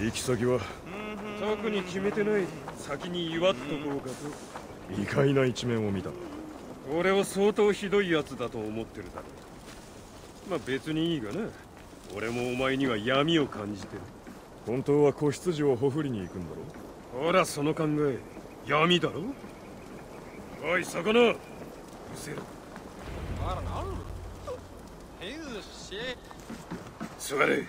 行き先は？特に決めてない。先に祝っとこうかと。意外な一面を見た。な俺を相当ひどいやつだと思ってるだろまあ別にいいがな。俺もお前には闇を感じてる。本当は子羊をほふりに行くんだろほらその考え。闇だろ？おい魚。うせろ。座れ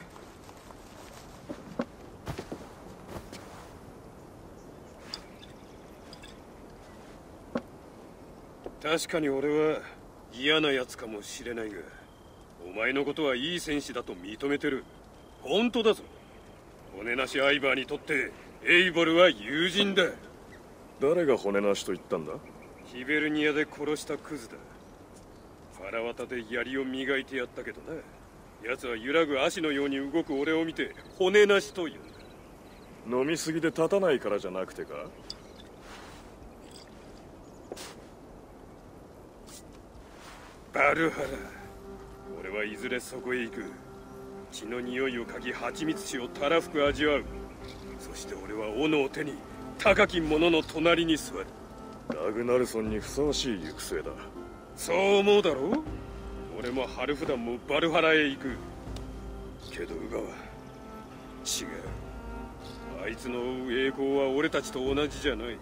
確かに俺は嫌な奴かもしれないがお前のことはいい戦士だと認めてる。本当だぞ。骨なしアイバーにとってエイボルは友人だ。誰が骨なしと言ったんだ？ヒベルニアで殺したクズだ。ファラワタで槍を磨いてやったけどな。奴は揺らぐ足のように動く俺を見て骨なしと言うんだ。飲みすぎで立たないからじゃなくてか？バルハラ俺はいずれそこへ行く。血の匂いを嗅ぎ蜂蜜酒をたらふく味わう。そして俺は斧を手に高き者の隣に座る。ラグナルソンにふさわしい行く末だ。そう思うだろう？俺もハルフダンもバルハラへ行く。けどウバは。違う。あいつの追う栄光は俺たちと同じじゃない。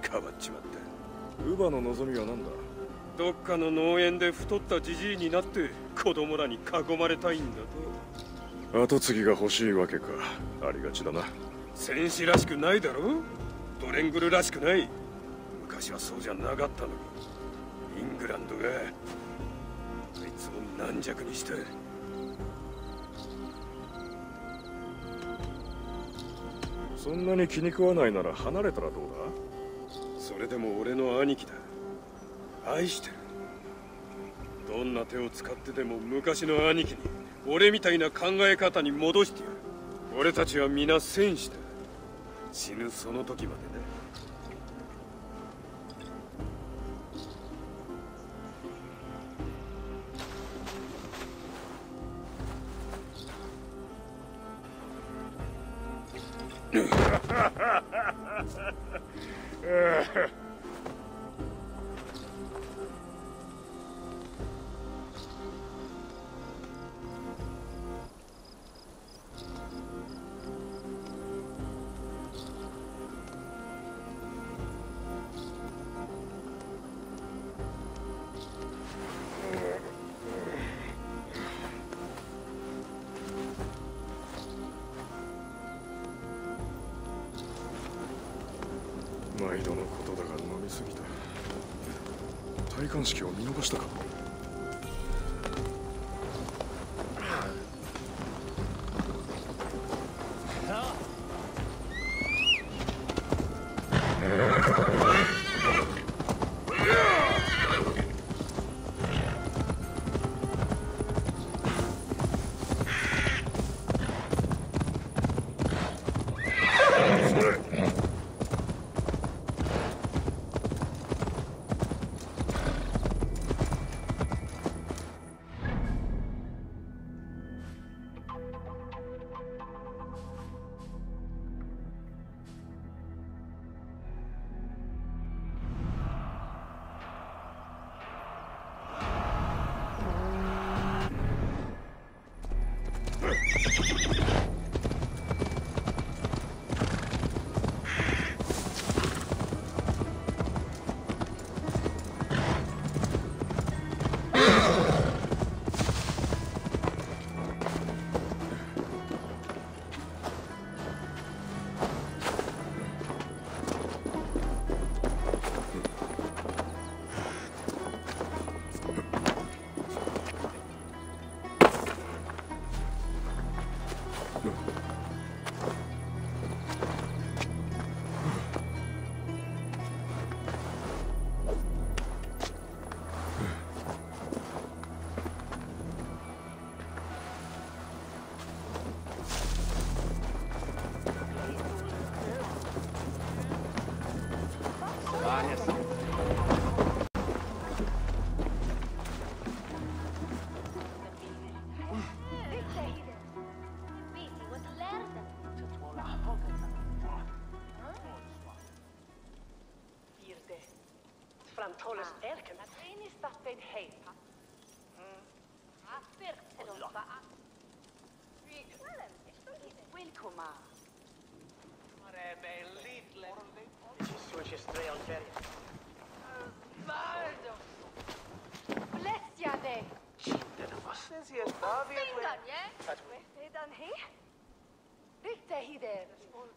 変わっちまった。ウバの望みは何だ？どっかの農園で太ったじじいになって子供らに囲まれたいんだと。跡継ぎが欲しいわけか。ありがちだな。戦士らしくないだろ？ドレングルらしくない？昔はそうじゃなかったのに。イングランドがあいつを軟弱にしたそんなに気に食わないなら離れたらどうそれでも俺の兄貴だ愛してる。どんな手を使ってでも昔の兄貴に俺みたいな考え方に戻してやる。俺たちは皆戦士だ。死ぬその時までね。冠式を見逃したか controle sterken. Maar train is dat bij heen. Aper, en dan va. Welkom. Sarebbe Lidl. Ci ci stray Algeria. Valdo. Bless ya day. Cidden was. Sen sie es da wie. Finden, ja? Richter hier.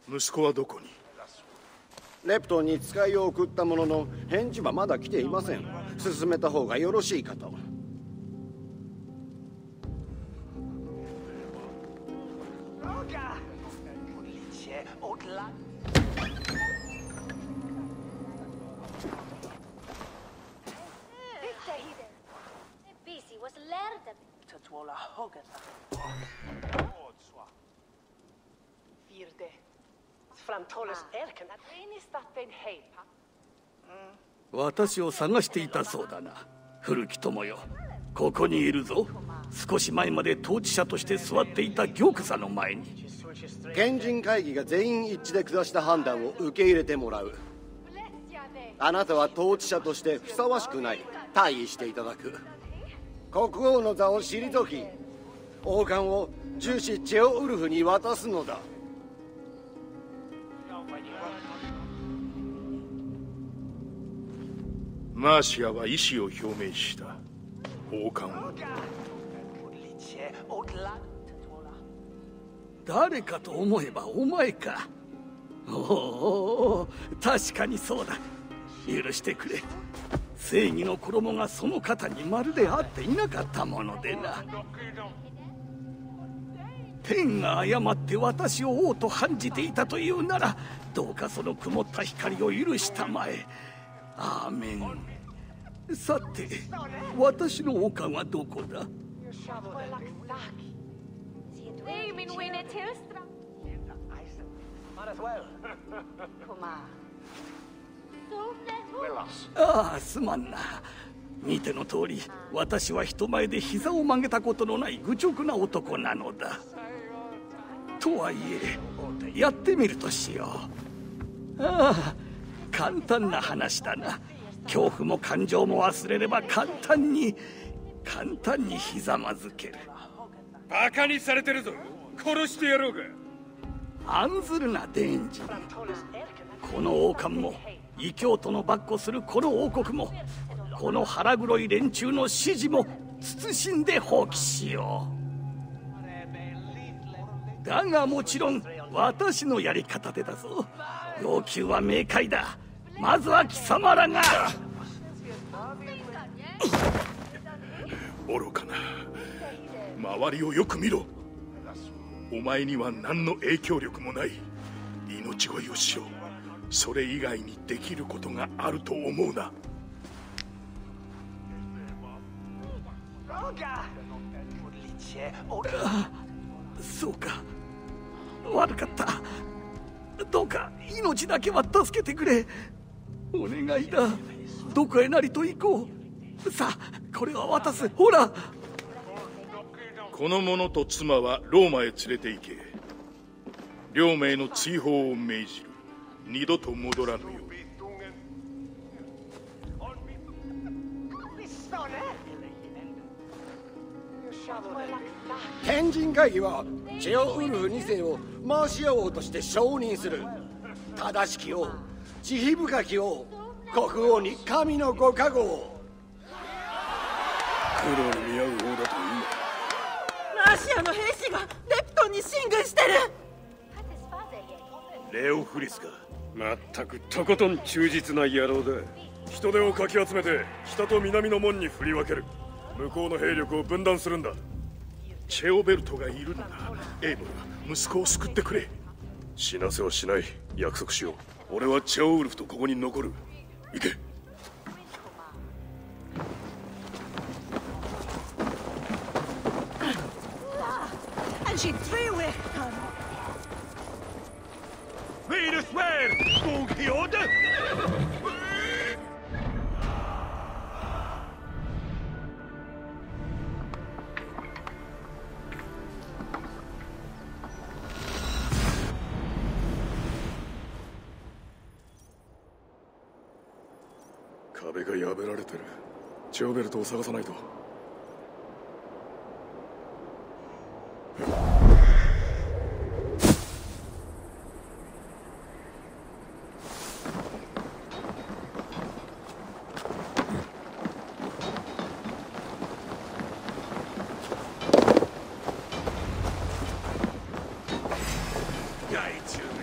Nu skola do. レプトンに使いを送ったものの返事はまだ来ていません。進めた方がよろしいかと。私を探していたそうだな。古き友よここにいるぞ。少し前まで統治者として座っていた玉座の前に。賢人会議が全員一致で下した判断を受け入れてもらう。あなたは統治者としてふさわしくない。退位していただく。国王の座を退き王冠を重視チェオウルフに渡すのだ。マーシアは意思を表明した。王冠を。誰かと思えばお前か。おお確かにそうだ。許してくれ。正義の衣がその肩にまるで合っていなかったものでな。天が誤って私を王と判じていたというならどうかその曇った光を許したまえ。アーメン。さて私の王冠はどこだ？ああすまんな。見ての通り私は人前で膝を曲げたことのない愚直な男なのだ。とはいえやってみるとしよう。ああ簡単な話だな恐怖も感情も忘れれば簡単に簡単にひざまずける。バカにされてるぞ。殺してやろうか。案ずるなデンジこの王冠も異教徒の跋扈するこの王国もこの腹黒い連中の指示も慎んで放棄しよう。だがもちろん私のやり方でだぞ。要求は明快だまずは貴様らが。愚かな。周りをよく見ろ。お前には何の影響力もない。命乞いをしろ。それ以外にできることがあると思うな。そうか。悪かった。どうか命だけは助けてくれお願いだ。どこへなりと行こう。さあこれは渡す。ほら。この者と妻はローマへ連れて行け。両名の追放を命じる。二度と戻らぬよう賢人会議はチェオウルフ2世をマーシア王として承認する。正しき王慈悲深き王国王に神のご加護を。苦労に見合う王だといいマーシアの兵士がレプトンに進軍してる.レオフリスか。まったくとことん忠実な野郎だ。人手をかき集めて北と南の門に振り分ける。向こうの兵力を分断するんだ。チェオベルトがいるならエイブル息子を救ってくれ。死なせはしない。約束しよう俺はチェオウルフとここに残る行け And she threw away. Venus where? Skoghiode? 壁トを探さないと。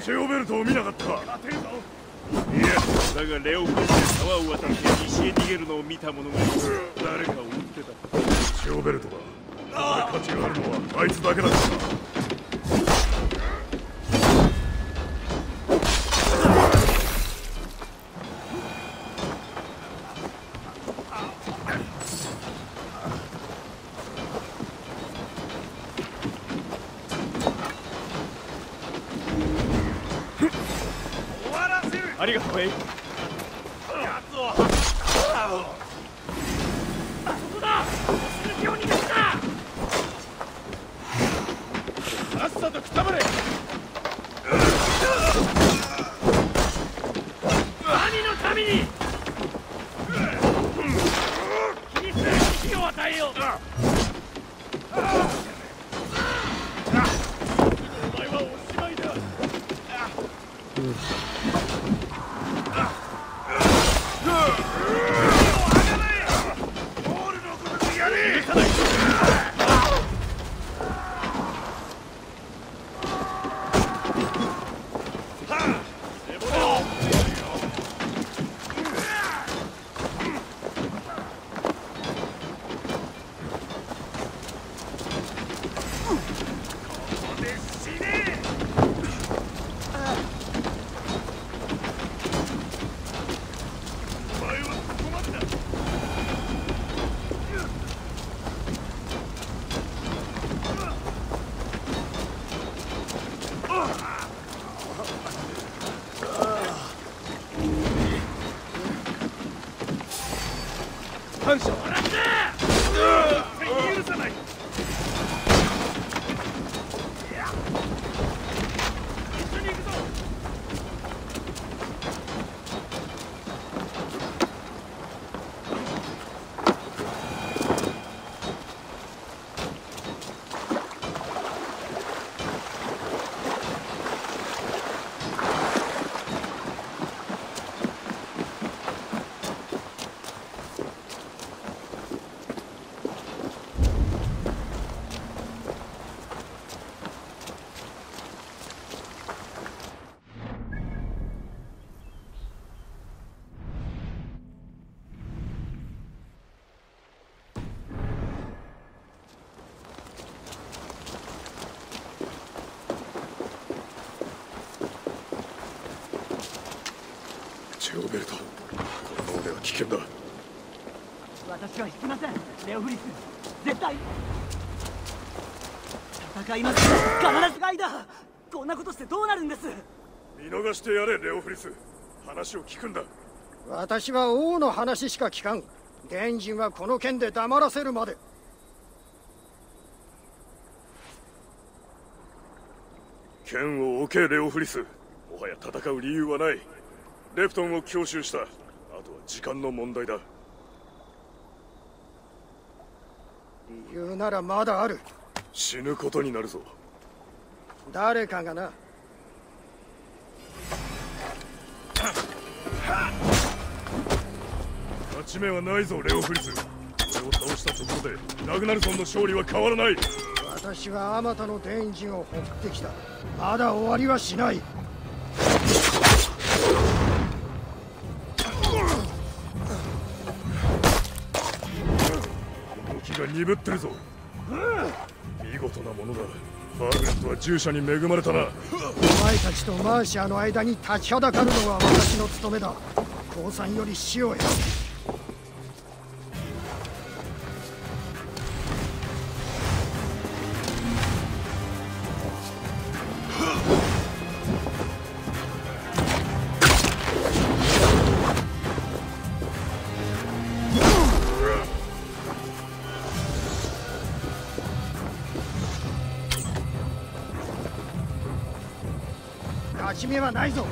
チェオベルトを見なかったかいやだがレオフで川を渡って西へ逃げるのを見た者がいる。誰かを撃ってた。チェオベルトだここで価値があるのはあいつだけだったなありがとうエイさっさとくたばれ神のために気にする危機を与えようお前はおしまいだ反射許さない。チェオベルトこのままでは危険だ。私は引きません。レオフリス。絶対。戦います。必ずガイだ。こんなことしてどうなるんです。見逃してやれレオフリス。話を聞くんだ。私は王の話しか聞かん。伝人はこの件で黙らせるまで。剣を置けレオフリス。もはや戦う理由はないレプトンを強襲した。あとは時間の問題だ。理由ならまだある。死ぬことになるぞ。誰かがな。勝ち目はないぞレオフリス俺を倒したところでラグナルソンの勝利は変わらない。私はあまたの伝人を放ってきた。まだ終わりはしない鈍ってるぞ。見事なものだ。ファーグレットは従者に恵まれたな。お前たちとマーシャの間に立ちはだかるのは私の務めだ。降参より死を選ぶ勝ち目はないぞ。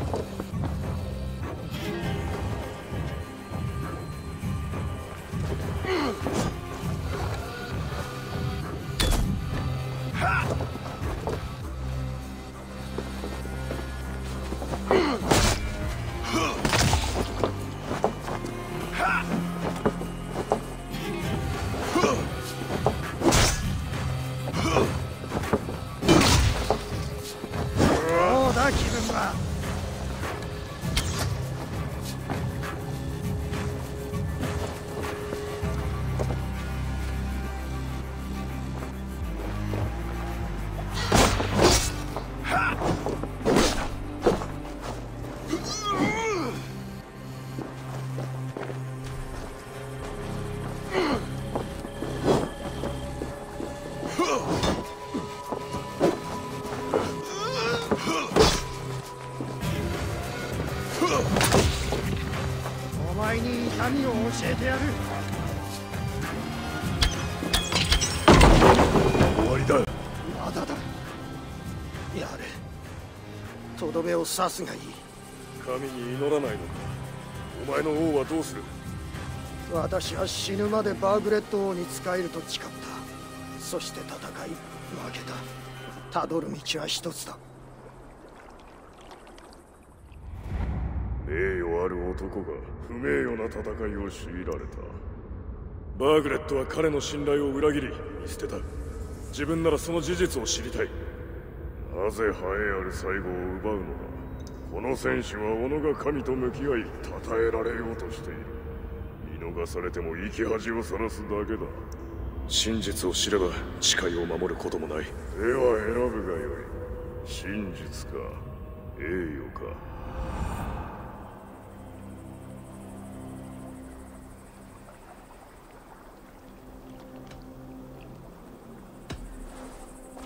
教えてやる。終わりだまだだ。やれ。とどめを刺すがいい。神に祈らないのか。お前の王はどうする？私は死ぬまでバーグレット王に仕えると誓った。そして戦い負けた。たどる道は一つだ。名誉ある男が不名誉な戦いを強いられた。バーグレットは彼の信頼を裏切り見捨てた。自分ならその事実を知りたい。なぜ栄えある最後を奪うのだこの戦士は己が神と向き合い称えられようとしている。見逃されても生き恥をさらすだけだ。真実を知れば誓いを守ることもない。では選ぶがよい。真実か栄誉か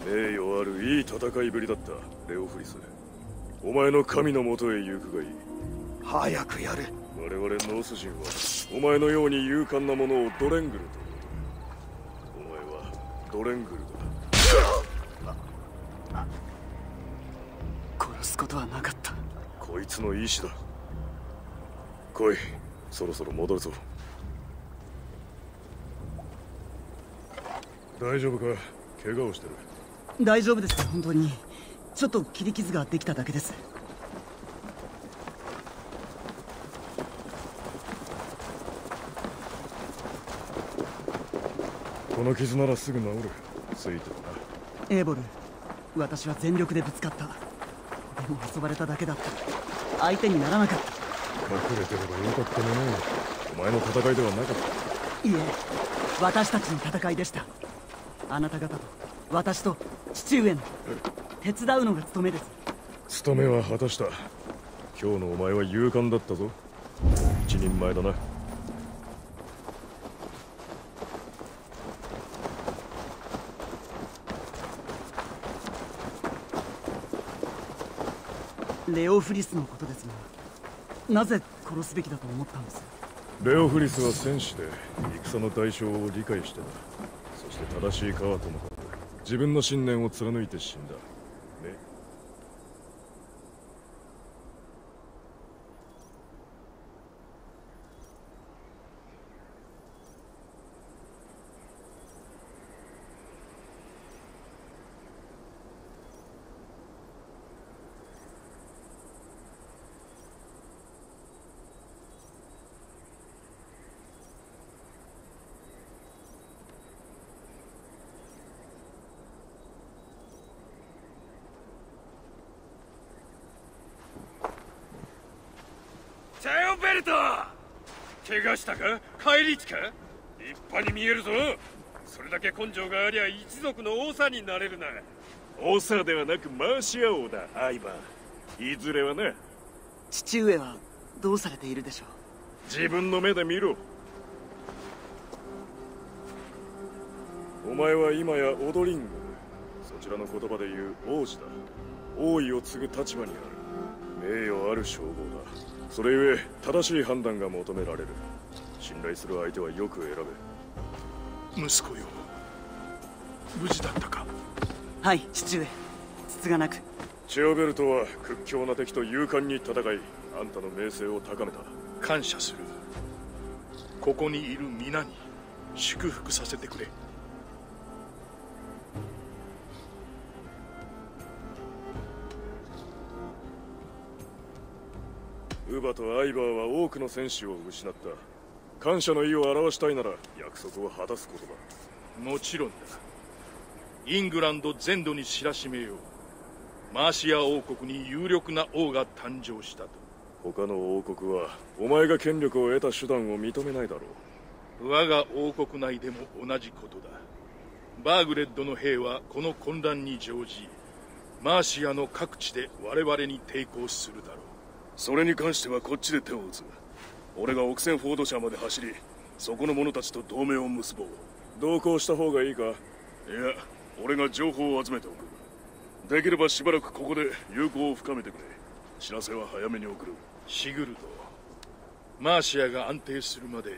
名誉あるいい戦いぶりだった。レオフリスお前の神のもとへ行くがいい。早くやれ我々ノース人はお前のように勇敢な者をドレングルと呼ぶ。お前はドレングルだ。殺すことはなかった。こいつの意志だ。来いそろそろ戻るぞ。大丈夫か？怪我をしてる大丈夫です本当に。ちょっと切り傷ができただけです。この傷ならすぐ治る。ついてるなエーボル私は全力でぶつかった。でも遊ばれただけだった。相手にならなかった。隠れてればよかったねお前の戦いではなかった。いえ私たちの戦いでした。あなた方と私と父上の。手伝うのが務めです。務めは果たした。今日のお前は勇敢だったぞ。一人前だな。レオフリスのことですがなぜ殺すべきだと思ったんです？レオフリスは戦士で戦の代償を理解してたそして正しいかはともかく自分の信念を貫いて死んだねテオベルト怪我したか帰り血か立派に見えるぞ。それだけ根性がありゃ一族の長になれるな。長ではなくマーシア王だアイバー。いずれはな。父上はどうされているでしょう？自分の目で見ろ。お前は今やオドリングそちらの言葉で言う王子だ。王位を継ぐ立場にある。名誉ある称号だ。それゆえ正しい判断が求められる信頼する相手はよく選べ。息子よ。無事だったか？はい父上。つつがなく。チェオベルトは屈強な敵と勇敢に戦いあんたの名声を高めた。感謝する。ここにいる皆に祝福させてくれ。ウバとアイバーは多くの戦士を失った感謝の意を表したいなら約束を果たすことだ。もちろんだ。イングランド全土に知らしめよう。マーシア王国に有力な王が誕生したと。他の王国はお前が権力を得た手段を認めないだろう。我が王国内でも同じことだ。バーグレッドの兵はこの混乱に乗じマーシアの各地で我々に抵抗するだろう。それに関してはこっちで手を打つ俺がオクセンフォード社まで走りそこの者たちと同盟を結ぼう。同行した方がいいか？いや俺が情報を集めておく。できればしばらくここで友好を深めてくれ。知らせは早めに送る。シグルドマーシアが安定するまで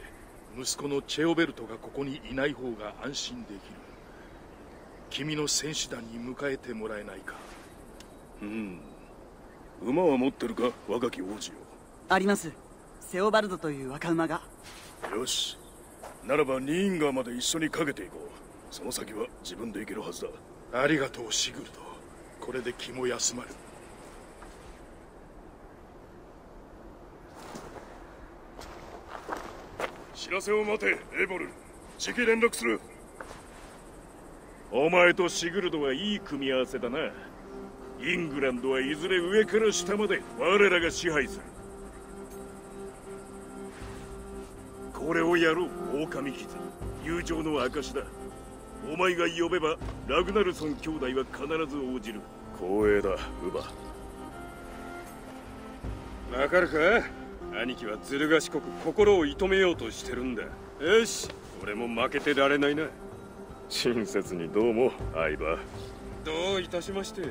息子のチェオベルトがここにいない方が安心できる。君の戦士団に迎えてもらえないか。うん。馬は持ってるか？若き王子よありますセオバルドという若馬が。よし。ならばニーンガーまで一緒にかけていこう。その先は自分で行けるはずだ。ありがとうシグルド。これで気も休まる。知らせを待てエイボル。次期連絡する。お前とシグルドはいい組み合わせだな。イングランドはいずれ上から下まで我らが支配するこれをやろう狼傷友情の証だ。お前が呼べばラグナルソン兄弟は必ず応じる。光栄だウバわかるか？兄貴はずる賢く心を射止めようとしてるんだ。よし。俺も負けてられないな。親切にどうも相葉。どういたしまして。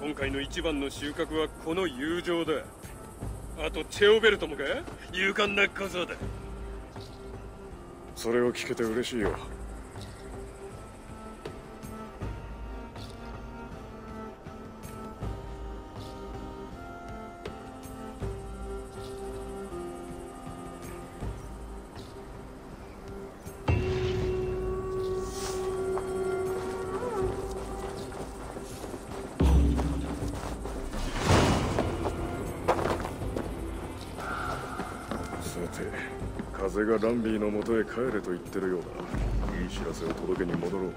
今回の一番の収穫はこの友情だ。あとチェオベルトもか？勇敢な小僧だそれを聞けて嬉しいよ。がランビーの元へ帰れと言ってるようだ。いい知らせを届けに戻ろう。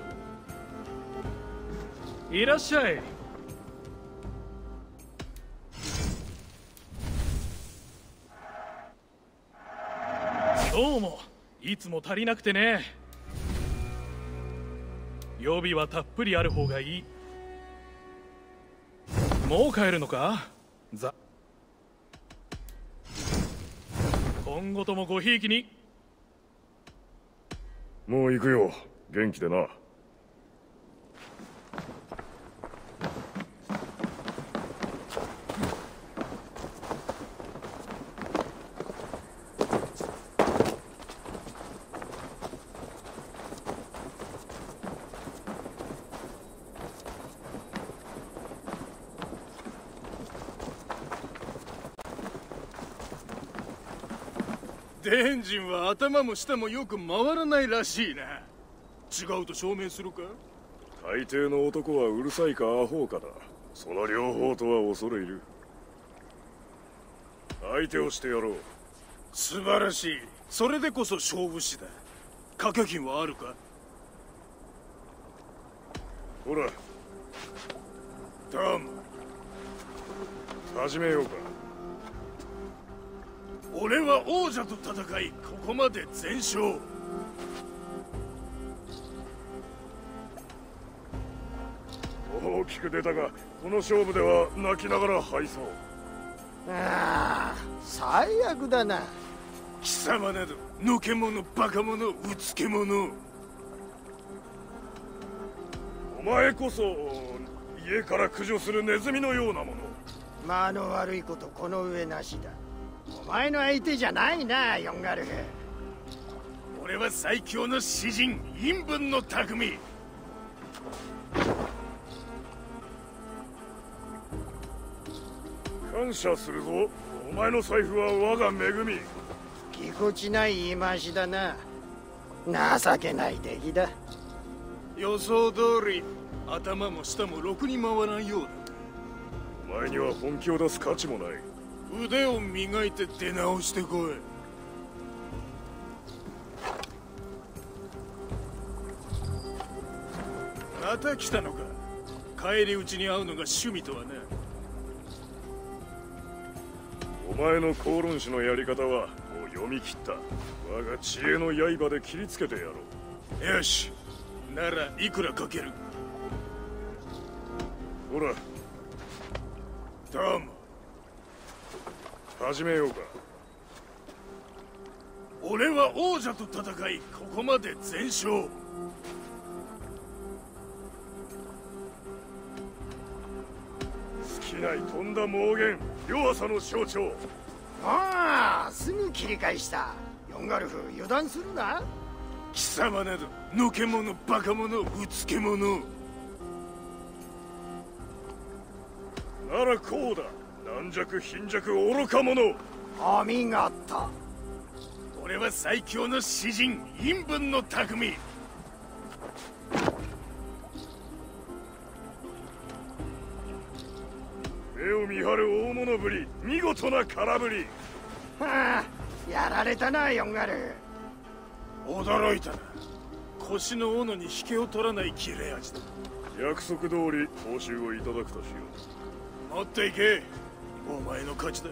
いらっしゃい。どうも。いつも足りなくてね。予備はたっぷりある方がいい。もう帰るのか？ザ今後ともごひいきに。もう行くよ。元気でな。エンジンは頭も下もよく回らないらしいな。違うと証明するか？大抵の男はうるさいかアホかだ。その両方とは恐れ入る。相手をしてやろう。素晴らしい。それでこそ勝負師だ。掛け金はあるか？ほら。ターム始めようか俺は王者と戦いここまで全勝。大きく出たがこの勝負では泣きながら敗走。ああ最悪だな。貴様などのけ者バカ者うつけ者。お前こそ家から駆除するネズミのようなもの。間の悪いことこの上なしだお前の相手じゃないなヨンガルフ。俺は最強の詩人陰文の匠。感謝するぞ。お前の財布は我が恵み。ぎこちない言い回しだな。情けない出来だ。予想通り頭も下もろくに回らんようだ。お前には本気を出す価値もない腕を磨いて出直してこい。また来たのか。帰り討ちに会うのが趣味とはな。お前の口論師のやり方はもう読み切った。我が知恵の刃で切りつけてやろう。よし。ならいくらかける。ほら。ターム始めようか。俺は王者と戦いここまで全勝。尽きないとんだ妄言弱さの象徴。ああすぐ切り返した。ヨンガルフ油断するな。貴様などのけ者バカ者うつけ者。ならこうだ軟弱貧弱愚か者。お見事俺は最強の詩人陰文の匠。目を見張る大物ぶり見事な空振り。はあやられたなヨンガル。驚いたな。腰の斧に引けを取らない切れ味だ。約束通り報酬をいただくとしよう。持っていけお前の勝ちだ。